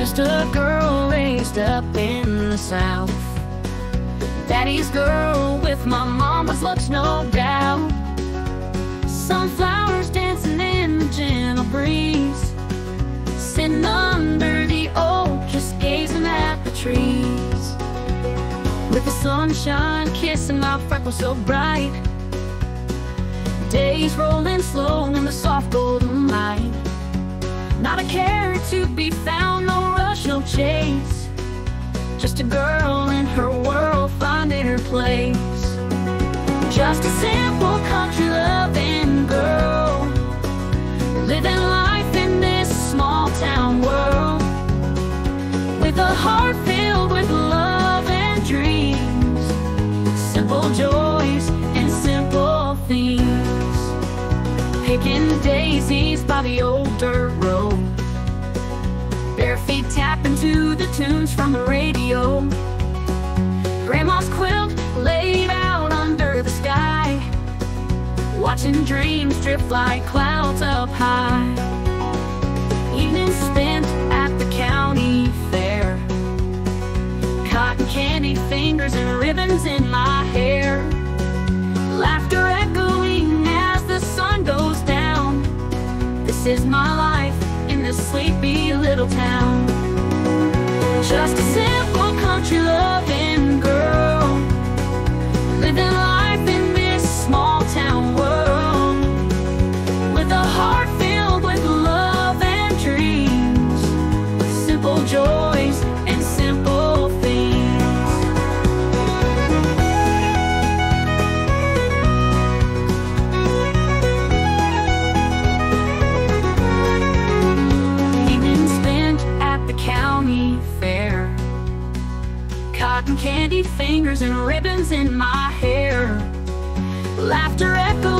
Just a girl raised up in the South. Daddy's girl with my mama's looks, no doubt. Sunflowers dancing in the gentle breeze. Sitting under the oak, just gazing at the trees. With the sunshine kissing my freckles so bright. Days rolling slow in the soft golden light. A girl in her world finding her place. Just a simple country loving girl. Living life in this small town world. With a heart filled with love and dreams. Simple joys and simple things. Picking daisies by the old dirt road. To the tunes from the radio. Grandma's quilt laid out under the sky. Watching dreams drift like clouds up high. Evenings spent at the county fair. Cotton candy fingers and ribbons in my hair. Laughter echoing as the sun goes down. This is my life Cotton candy fingers and ribbons in my hair. Laughter echoing